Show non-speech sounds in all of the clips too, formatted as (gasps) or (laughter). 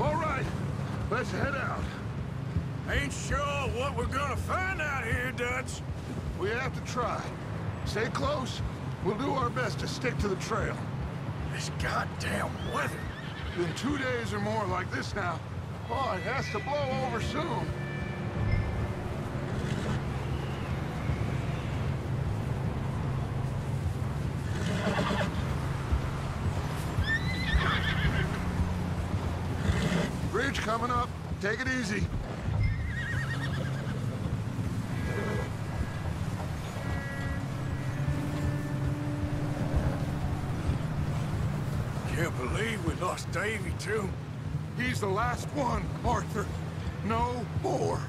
All right, let's head out. Ain't sure what we're gonna find out here, Dutch. We have to try. Stay close. We'll do our best to stick to the trail. This goddamn weather. Been two days or more like this now. Oh, it has to blow over soon. Bridge coming up. Take it easy. Can't believe we lost Davy, too. He's the last one, Arthur. No more.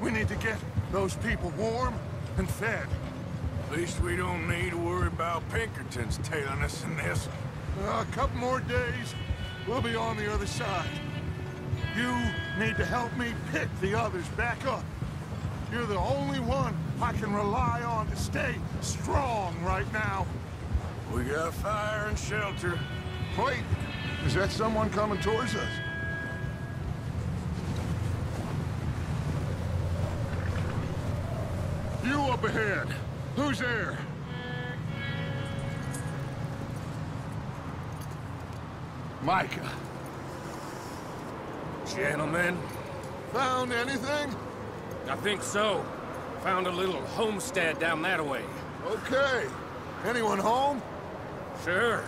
We need to get those people warm and fed. At least we don't need to worry about Pinkertons tailing us in this. A couple more days, we'll be on the other side. You need to help me pick the others back up. You're the only one I can rely on to stay strong right now. We got fire and shelter. Wait, is that someone coming towards us? You up ahead. Who's there? Micah. Gentlemen, Found anything? I think so. Found a little homestead down that way. Okay. Anyone home? Sure.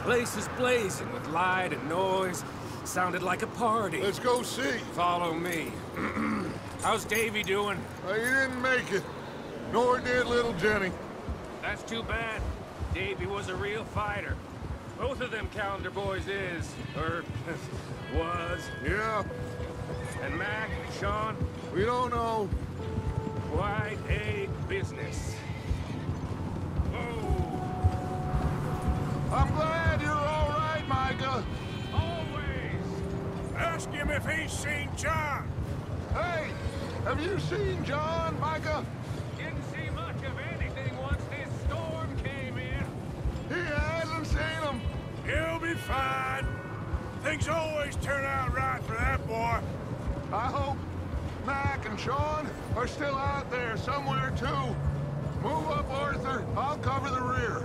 Place is blazing with light and noise. Sounded like a party. Let's go see. Follow me. (clears throat) How's Davy doing? Uh, he didn't make it. Nor did little Jenny. That's too bad. Davy was a real fighter. Both of them Callander boys is, or er, (laughs) was. Yeah, And Mac, Sean, we don't know. quite a business. Oh, I'm glad you're all right, Micah. always. Ask him if he's seen John. Hey, have you seen John, Micah? Fine. Things always turn out right for that boy. I hope Mac and Sean are still out there somewhere, too. Move up, Arthur. I'll cover the rear.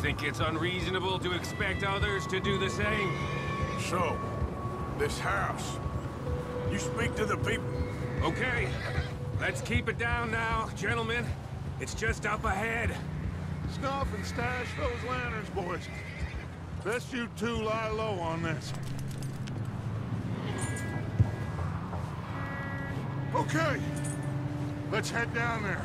Think it's unreasonable to expect others to do the same? So, this house. You speak to the people. Okay, let's keep it down now, gentlemen. It's just up ahead. Snuff and stash those lanterns, boys. Best you two lie low on this. Okay, let's head down there.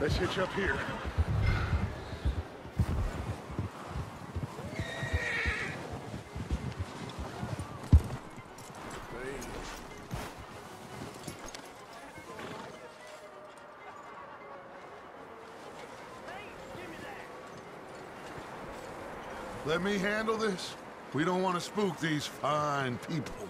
Let's hitch up here. Let me handle this. We don't want to spook these fine people.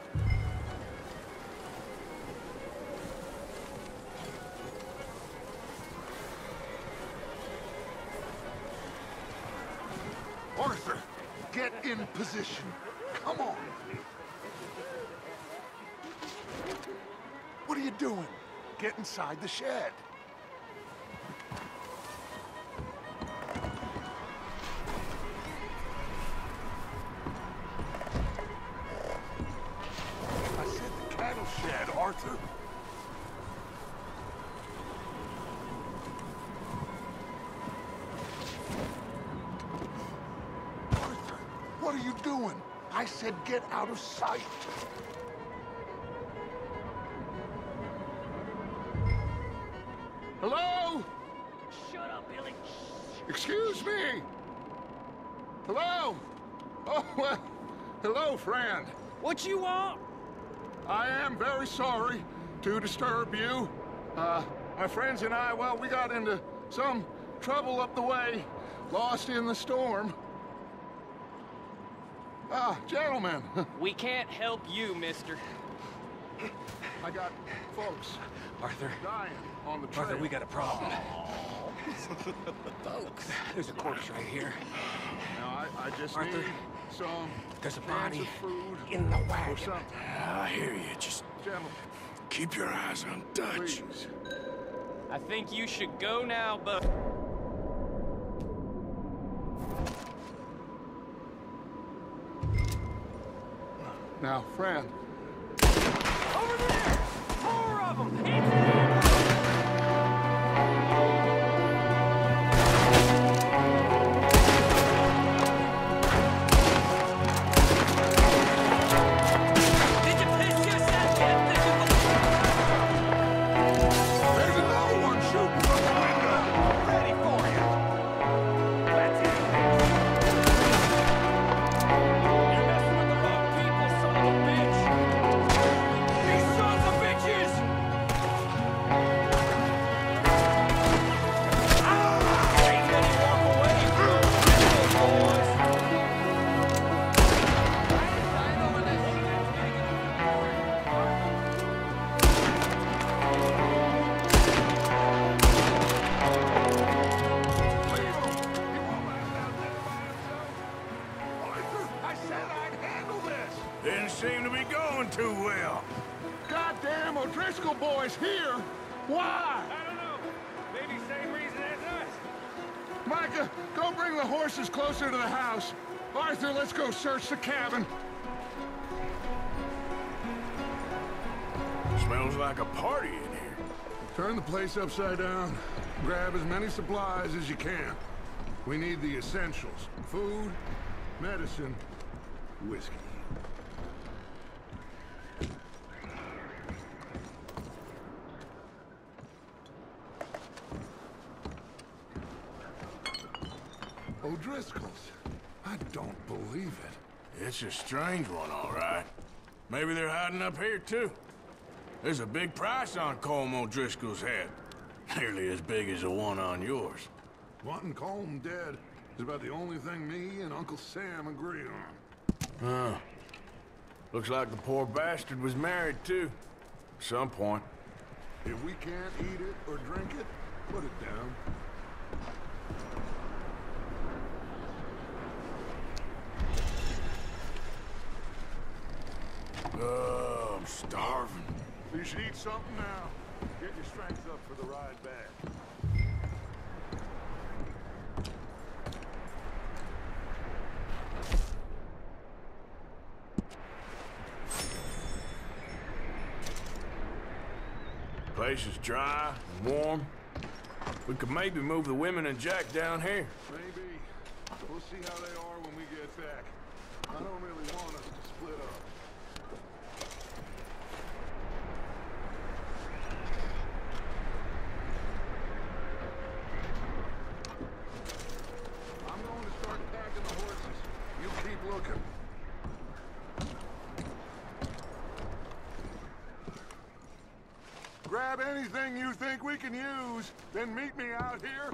position. Come on. What are you doing? Get inside the shed. Sight. Hello? Shut up, Billy. Excuse me? Hello? Oh, well, hello, friend. What you want? I am very sorry to disturb you. Uh, my friends and I, well, we got into some trouble up the way, lost in the storm. Ah, gentlemen, We can't help you, mister. I got folks Arthur. dying on the trail. Arthur, we got a problem. Folks. There's a corpse right here. Now, I, I just Arthur, need some There's a body of food in the or wagon. something. I hear you. Just Gentlemen, keep your eyes on Dutch. please. I think you should go now, but Now, friend, over there! More of them! Did the cabin. Smells like a party in here. Turn the place upside down. Grab as many supplies as you can. We need the essentials. Food, medicine, whiskey. O'Driscoll's. I don't believe it. It's a strange one, all right. Maybe they're hiding up here, too. There's a big price on Colm O'Driscoll's head. Nearly as big as the one on yours. Wanting Colm dead is about the only thing me and Uncle Sam agree on. Huh. Looks like the poor bastard was married, too. At some point. If we can't eat it or drink it, put it down. Oh, I'm starving. You should eat something now. Get your strength up for the ride back. Place is dry and warm. We could maybe move the women and Jack down here. Maybe. We'll see how they are when we get back. I don't really want us to split up. I'm going to start packing the horses. You keep looking. Grab anything you think we can use, then meet me out here.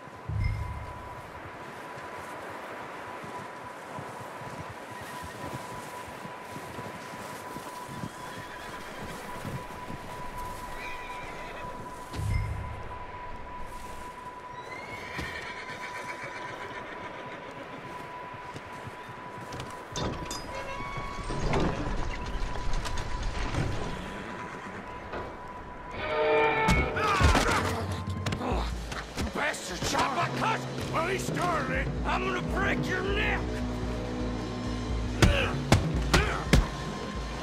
It. I'm gonna break your neck!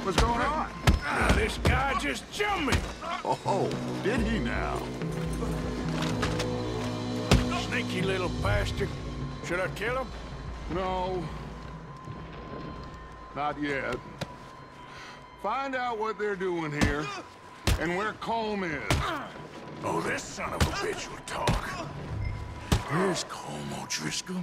What's going on? Ah, this guy just jumped me. Oh, did he now? Sneaky little bastard. Should I kill him? No. Not yet. Find out what they're doing here and where Colm is. Oh, this son of a bitch will talk. Where's Colm O'Driscoll.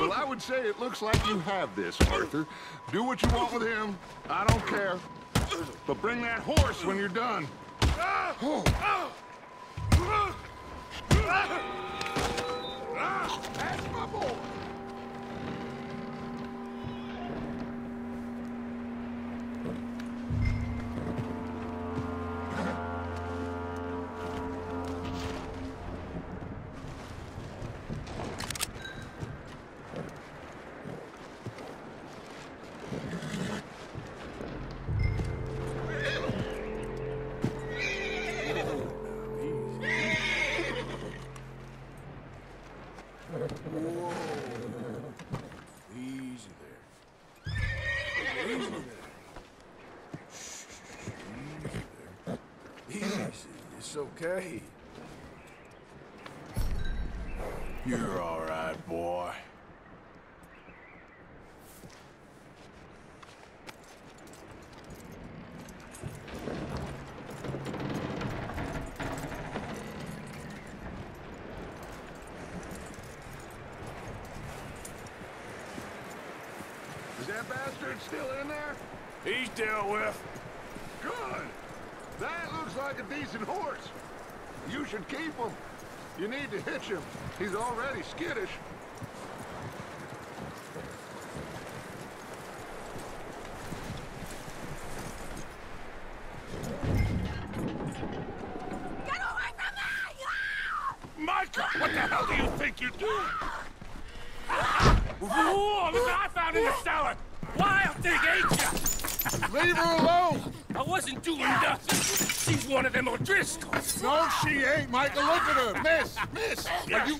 Well, I would say it looks like you have this, Arthur. Do what you want with him. I don't care. But bring that horse when you're done. Oh. That's my boy. You're all right, boy. Is that bastard still in there? He's dealt with. Good. That looks like a decent horse. You should keep him. You need to hitch him. He's already skittish. Micah, what the hell do you think you're doing? Whoa, look what I found in the cellar. Wild thing, ain't ya? Leave her alone! I wasn't doing nothing. She's one of them O'Driscolls. No, she ain't, Micah. Look at her. Miss, miss. Are you...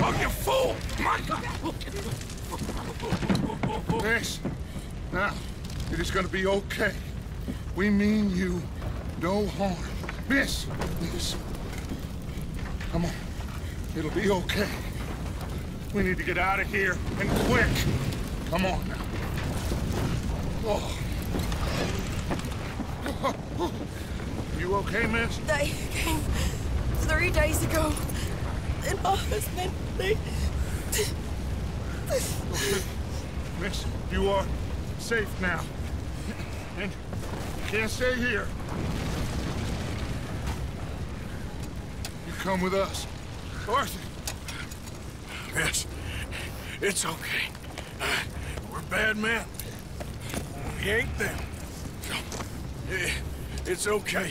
Oh, you fool! Micah! Miss. Now, it is gonna be okay. We mean you no harm. Miss, miss. Come on. It'll be okay. We need to get out of here, and quick. Come on now. Oh. You okay, miss? They came three days ago. And my husband, they... Miss, you are safe now. And you can't stay here. You come with us. Arthur, Yes, it's okay. Uh, we're bad men. We ain't them. Eh, It's okay.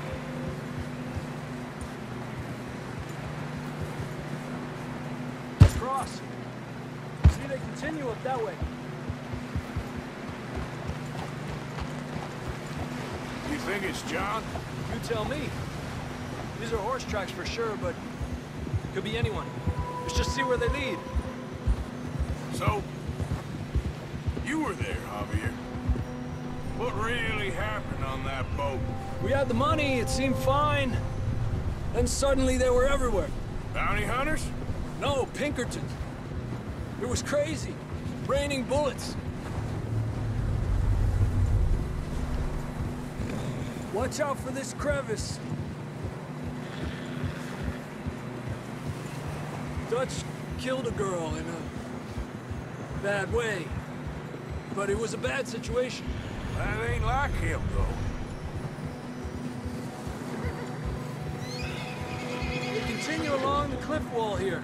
That way. You think it's John? You tell me. These are horse tracks for sure, but could be anyone. Let's just see where they lead. So, you were there, Javier. What really happened on that boat? We had the money, it seemed fine. Then suddenly they were everywhere. Bounty hunters? No, Pinkerton. It was crazy. Raining bullets. Watch out for this crevice. Dutch killed a girl in a bad way. But it was a bad situation. That ain't like him, though. We continue along the cliff wall here.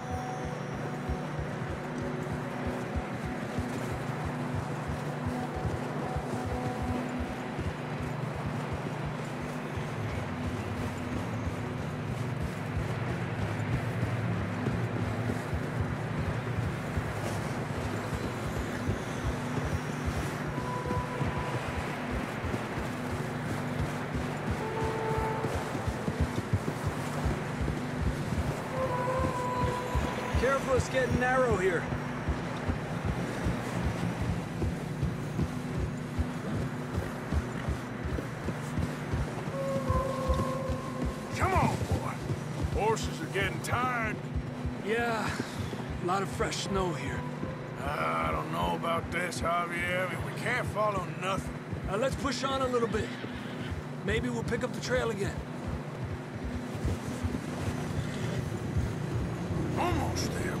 Getting narrow here. Come on, boy. Horses are getting tired. Yeah, a lot of fresh snow here. I don't know about this, Javier. I mean, we can't follow nothing. Uh, let's push on a little bit. Maybe we'll pick up the trail again. Almost there.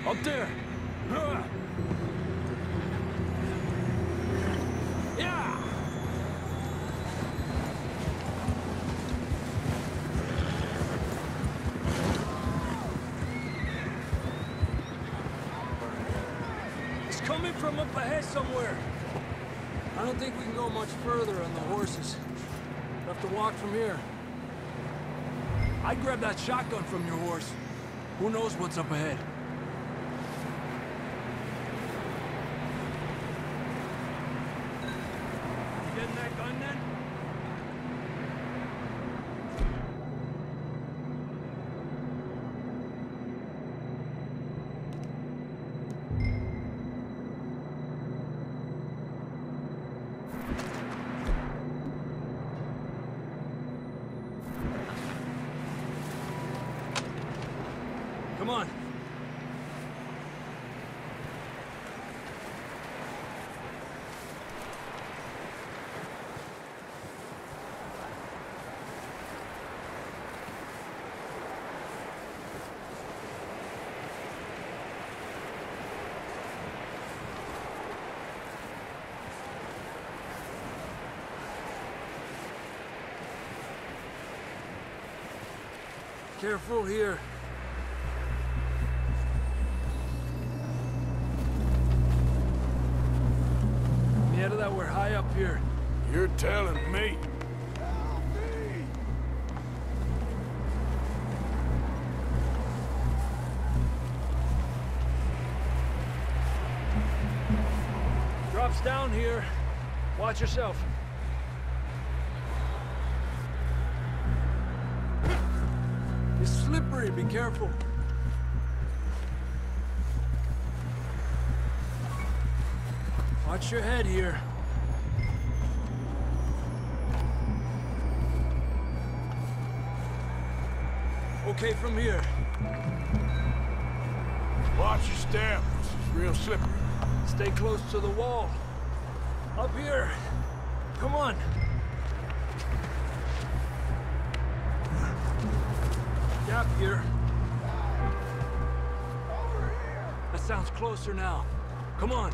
Up there! Ah. Yeah! It's coming from up ahead somewhere. I don't think we can go much further on the horses. We'll have to walk from here. I'd grab that shotgun from your horse. Who knows what's up ahead? Careful here. That we're high up here. You're telling me. Drops down here. Watch yourself. Be careful. Watch your head here. Okay from here. Watch your step. This is real slippery. Stay close to the wall. Up here. Come on. Here. That sounds closer now. Come on.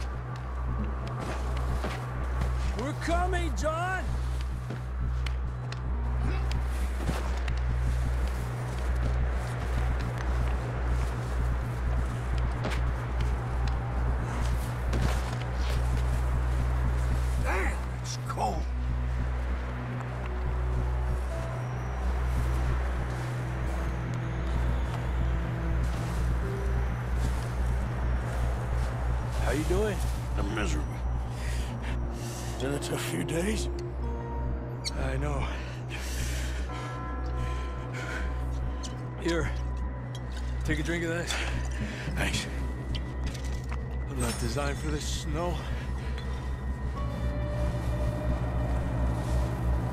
We're coming, John! For this snow.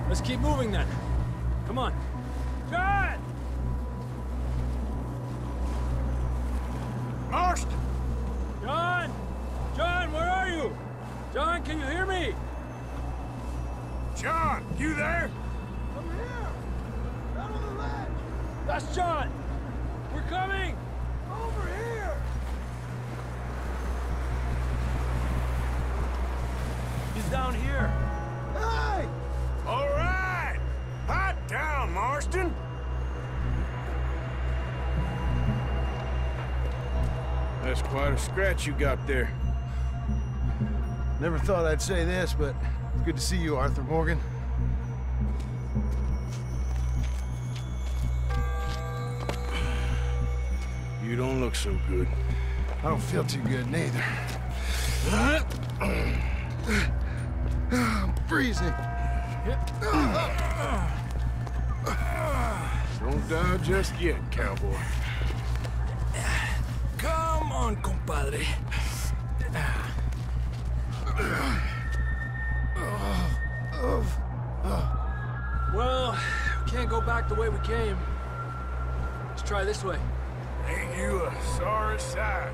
Let's keep moving then. Come on. John! Marston! John! John, where are you? John, can you hear me? John, you there? I'm here! Down on the ledge! That's John! We're coming! Over here! He's down here. Hey! All right! Hot down, Marston! That's quite a scratch you got there. Never thought I'd say this, but it's good to see you, Arthur Morgan. You don't look so good. I don't feel too good neither. (laughs) I'm. Don't die just yet, cowboy. Come on, compadre. Well, we can't go back the way we came. Let's try this way. Ain't you a sorry sight?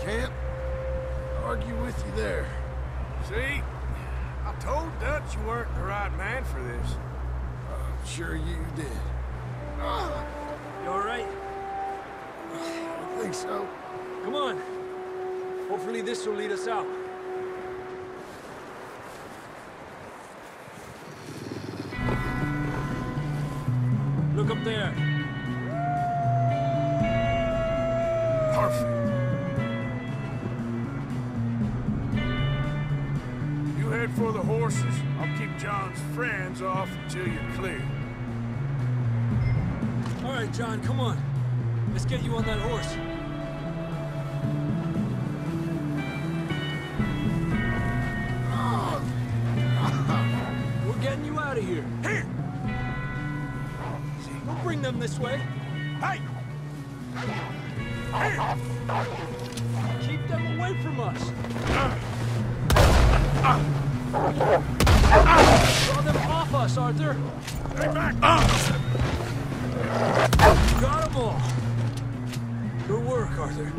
Can't argue with you there. See? I told Dutch you weren't the right man for this. I'm sure you did. You all right? I think so. Come on. Hopefully this will lead us out. Until you're clear. All right, John, come on. Let's get you on that horse. We're getting you out of here. Here! We'll bring them this way. Good.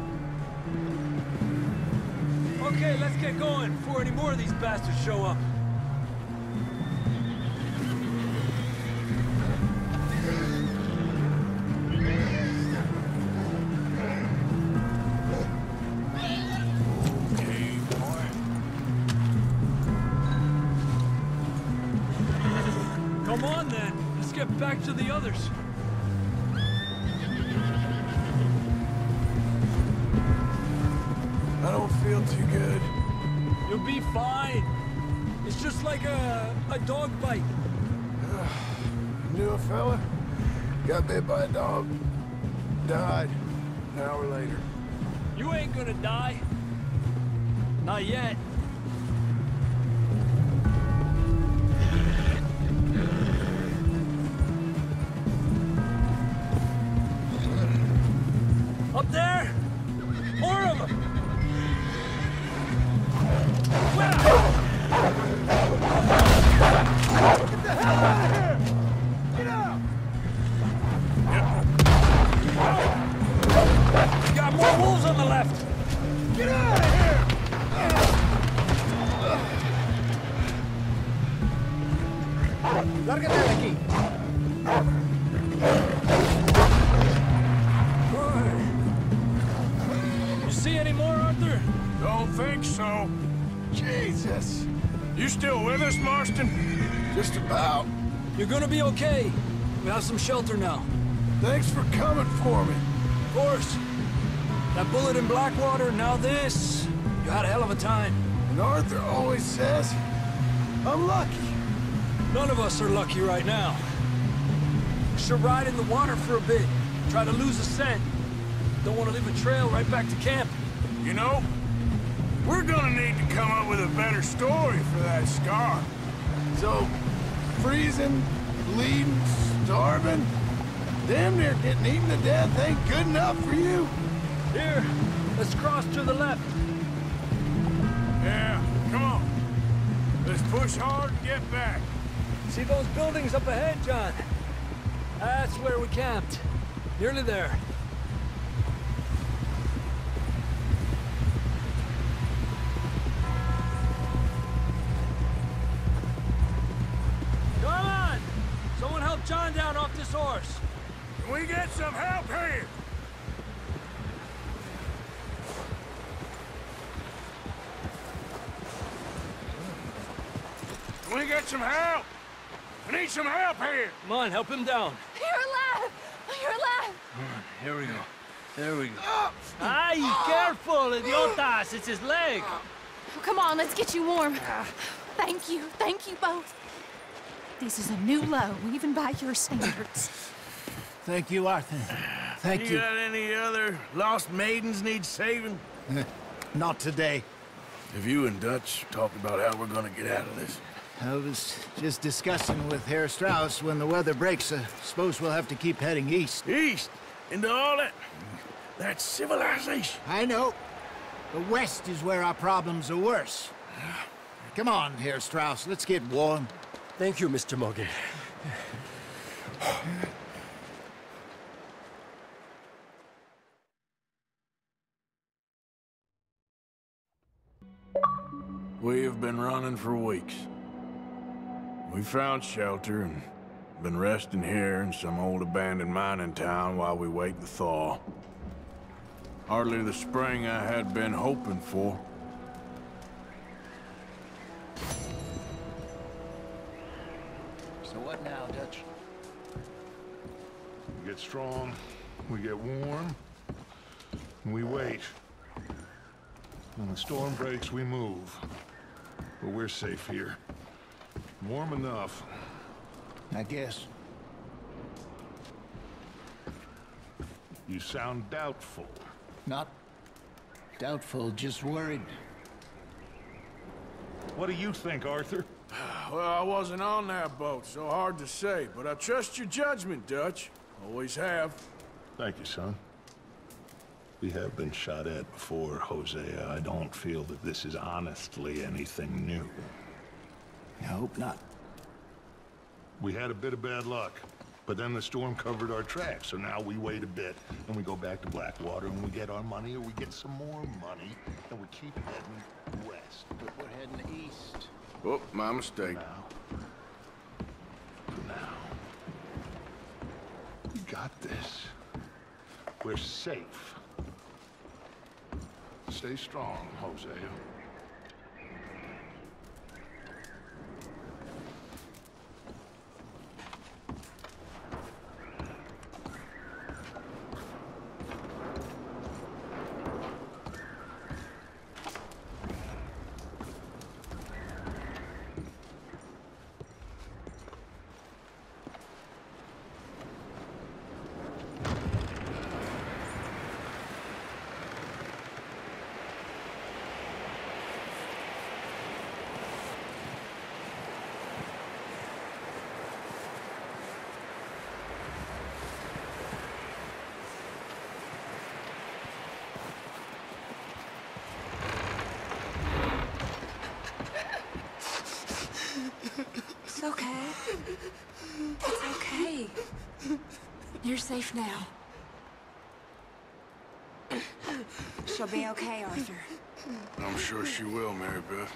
Okay, let's get going before any more of these bastards show up. Like a, a dog bite. (sighs) Knew a fella? Got bit by a dog. Died. An hour later. You ain't gonna die. Not yet. Some shelter now. Thanks for coming for me. Of course. That bullet in Blackwater, now this. You had a hell of a time. And Arthur always says, I'm lucky. None of us are lucky right now. We should ride in the water for a bit. Try to lose a scent. Don't want to leave a trail right back to camp. You know, we're gonna need to come up with a better story for that scar. So, freezing, bleeding, starving, damn near getting eaten to death ain't good enough for you? Here, let's cross to the left. Yeah, come on. Let's push hard and get back. See those buildings up ahead, John? That's where we camped. Nearly there. We get some help here? Can we get some help? I need some help here. Come on, help him down. You're alive! You're alive! Here we go. There we go. Ay, careful, idiotas! It's his leg. Oh, come on, let's get you warm. Thank you. Thank you both. This is a new low, even by your standards. Thank you, Arthur. Thank you you. got any other lost maidens need saving? (laughs) Not today. Have you and Dutch talked about how we're gonna get out of this? I was just discussing with Herr Strauss when the weather breaks. I suppose we'll have to keep heading east. East? Into all that... That's civilization. I know. The west is where our problems are worse. Come on, Herr Strauss. Let's get warm. Thank you, Mr. Morgan. We have been running for weeks. We found shelter and been resting here in some old abandoned mining town while we wait the thaw. Hardly the spring I had been hoping for. So what now, Dutch? We get strong, we get warm, and we wait. When the storm breaks, we move. But we're safe here. Warm enough. I guess. You sound doubtful. Not doubtful, just worried. What do you think, Arthur? (sighs) Well, I wasn't on that boat, so hard to say, but I trust your judgment, Dutch. Always have. Thank you, son. We have been shot at before, Hosea. I don't feel that this is honestly anything new. I hope not. We had a bit of bad luck, but then the storm covered our tracks, so now we wait a bit, and we go back to Blackwater, and we get our money, or we get some more money, and we keep heading west. But we're heading east. Oh, my mistake. Now. Now. We got this. We're safe. Stay strong, Hosea. It's okay. It's okay. You're safe now. She'll be okay, Arthur. I'm sure she will, Mary Beth.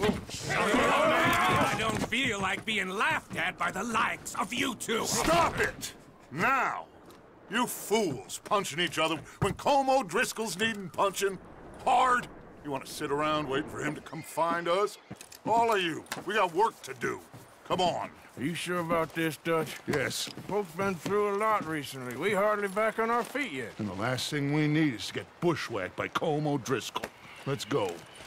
I don't feel like being laughed at by the likes of you two. Stop it! Now! You fools punching each other when Colm O'Driscoll's needing punching. Hard. You want to sit around waiting for him to come find us? All of you, we got work to do. Come on. Are you sure about this, Dutch? Yes. Both been through a lot recently. We hardly back on our feet yet. And the last thing we need is to get bushwhacked by Como O'Driscoll. Let's go.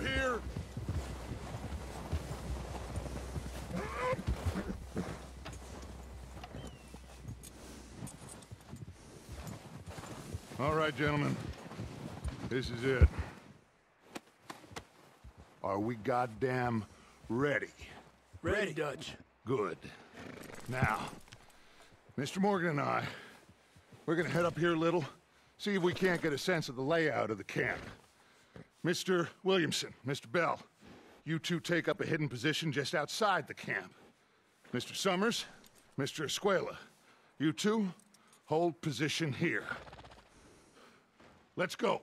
Here! All right, gentlemen. This is it. Are we goddamn ready? Ready, Dutch. Good. Now, Mr. Morgan and I, we're gonna head up here a little, see if we can't get a sense of the layout of the camp. Mr. Williamson, Mr. Bell, you two take up a hidden position just outside the camp. Mr. Summers, Mr. Escuella, you two hold position here. Let's go.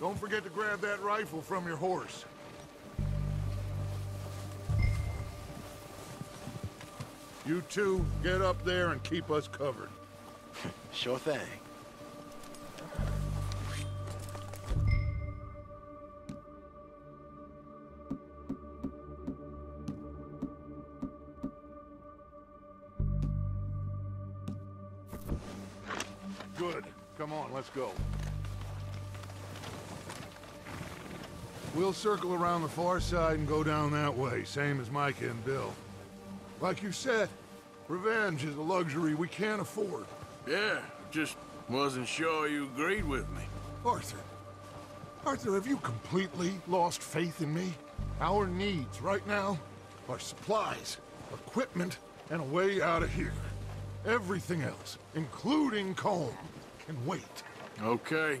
Don't forget to grab that rifle from your horse. You two, get up there and keep us covered. (laughs) Sure thing. Good. Come on, let's go. We'll circle around the far side and go down that way, same as Micah and Bill. Like you said, revenge is a luxury we can't afford. Yeah, just wasn't sure you agreed with me. Arthur. Arthur, have you completely lost faith in me? Our needs right now are supplies, equipment, and a way out of here. Everything else, including Colm, can wait. Okay.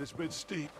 This bit's steep.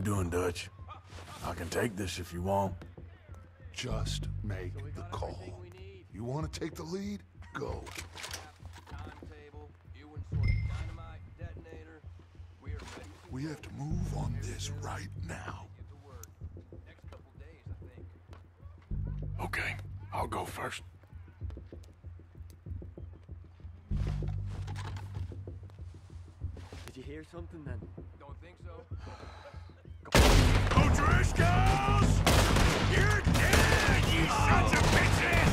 we doing, Dutch? I can take this if you want. Just make so the call. You want to take the lead? Go. We have to move on this right now. Okay, I'll go first. Did you hear something then? Don't think so. You're dead, you sons of bitches!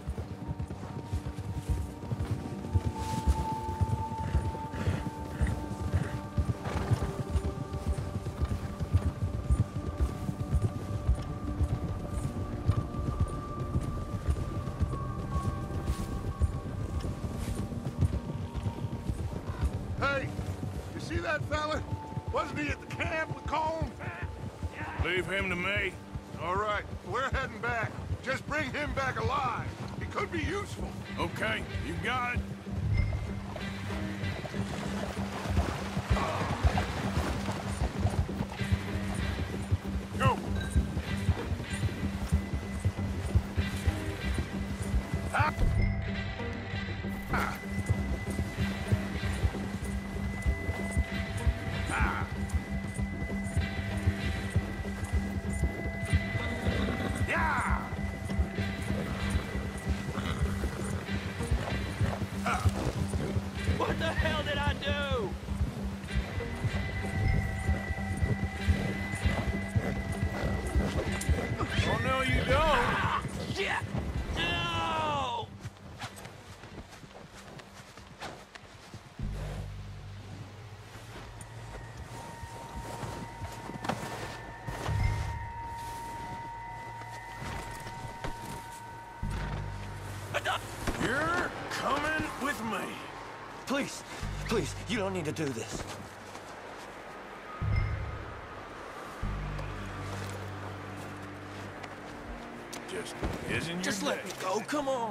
Him to me. All right, we're heading back. Just bring him back alive. He could be useful. Okay, you got it. Don't need to do this. Just isn't your Just let day. me go, come on.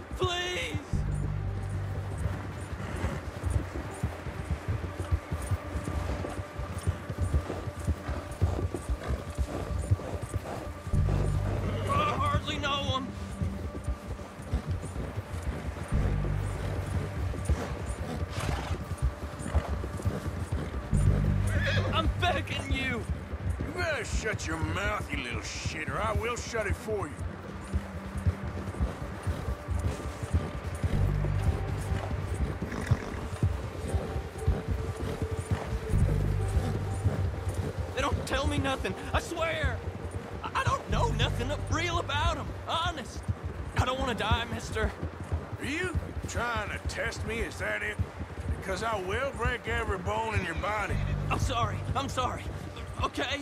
shut your mouth, you little shit, or I will shut it for you. They don't tell me nothing. I swear. I I don't know nothing real about them, Honest. I don't want to die, mister. Are you trying to test me? Is that it? Because I will break every bone in your body. I'm sorry. I'm sorry. Okay?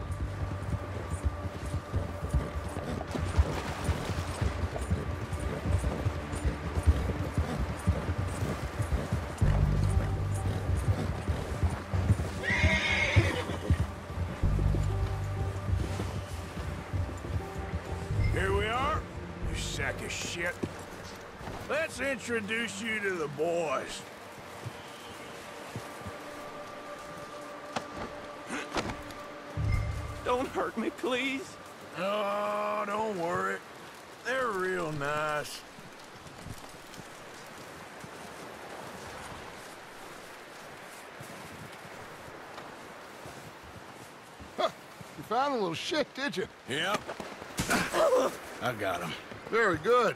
Introduce you to the boys. (gasps) Don't hurt me, please. Oh, don't worry. They're real nice. You found a little shit, did you? Yep. I got him. Very good.